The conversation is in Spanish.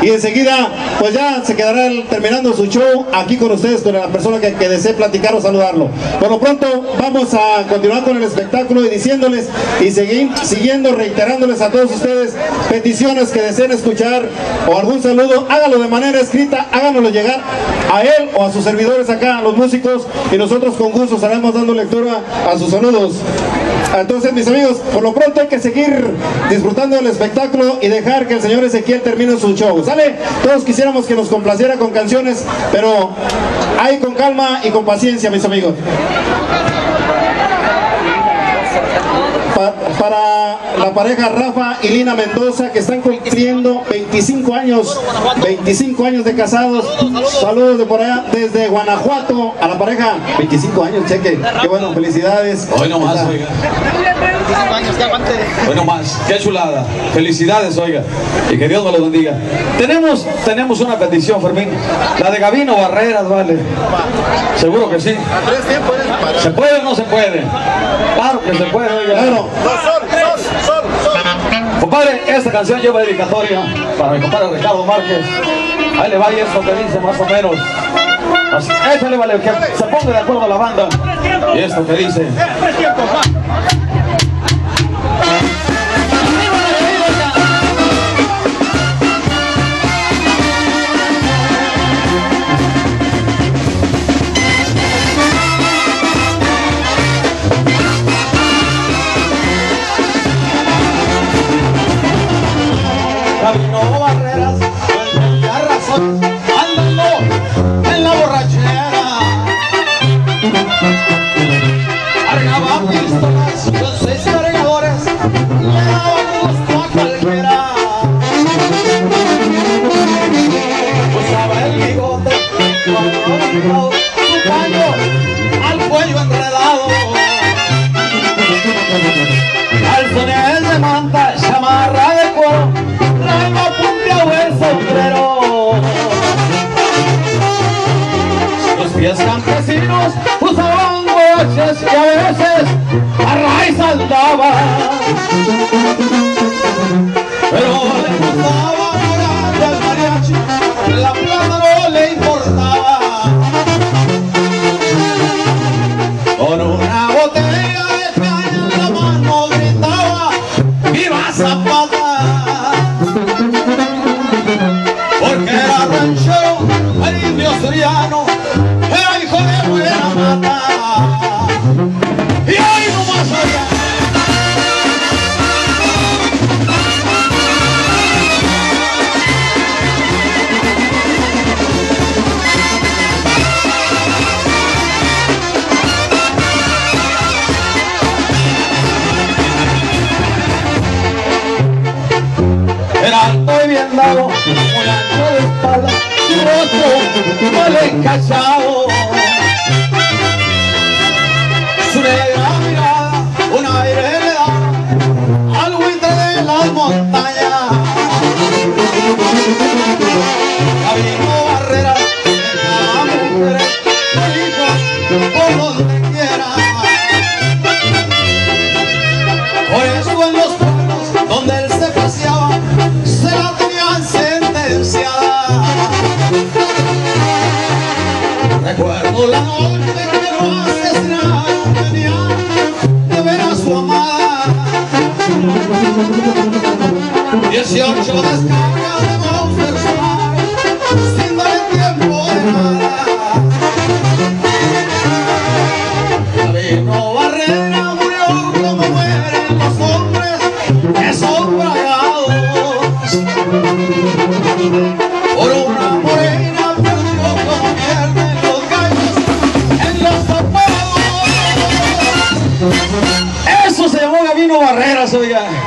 Y enseguida, pues ya se quedará terminando su show aquí con ustedes, con la persona que, que desee platicar o saludarlo. Por lo pronto, vamos a continuar con el espectáculo y diciéndoles y seguir siguiendo, reiterándoles a todos ustedes peticiones que deseen escuchar o algún saludo, hágalo de manera escrita, háganoslo llegar a él o a sus servidores acá, a los músicos, y nosotros con gusto estaremos dando lectura a sus saludos. Entonces, mis amigos, por lo pronto hay que seguir disfrutando del espectáculo y dejar que el señor Ezequiel termine su show. ¿Sale? Todos quisiéramos que nos complaciera con canciones, pero ahí con calma y con paciencia, mis amigos. fara la pareja Rafa y Lina Mendoza que están cumpliendo 25 años, 25 años de casados. Saludos de por allá desde Guanajuato a la pareja. 25 años, cheque. Qué bueno, felicidades. Hoy no más, oiga. Hoy no más. Qué chulada. Felicidades, oiga. Y que Dios nos lo bendiga. Tenemos, tenemos una petición, Fermín. La de Gabino Barreras, vale. Seguro que sí. ¿Se puede o no se puede? Claro que se puede, oiga. Claro. Compadre, esta canción lleva dedicatoria para mi compadre Ricardo Márquez. Ahí le va y eso que dice más o menos. Así, échale, vale, que se ponga de acuerdo la banda. Y esto que dice. Usaban boches y a veces a raíz andaba. Pero le gustaba morar al mariachi, la plata no le importaba. Con una botella de caña en la mano gritaba ¡Viva Zapata! Porque era ranchero, el indio suriano, Y bien dado, un ancho de espalda, y roto, mal encachado. 18 descargas de zapatos. Eso